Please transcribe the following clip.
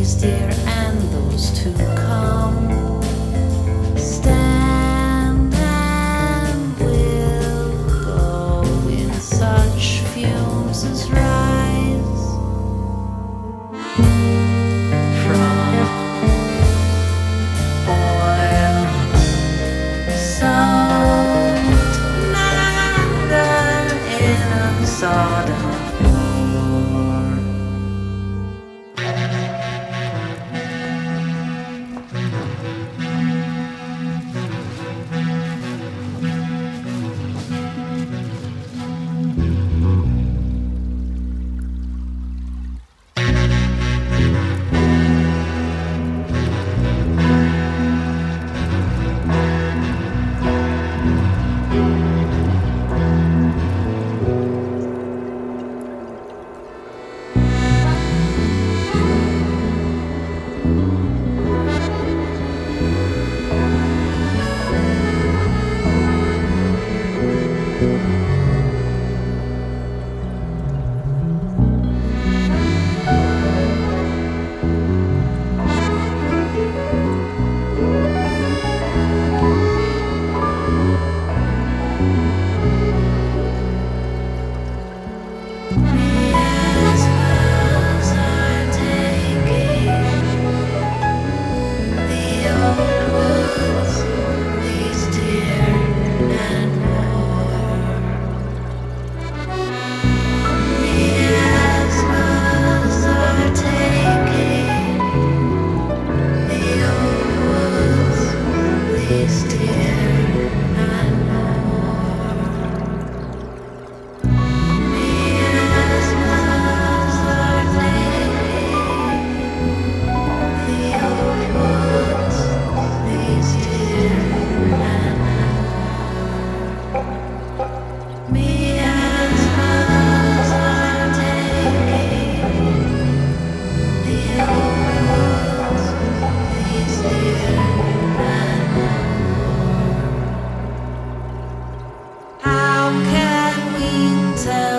days, dear, and those two. still tell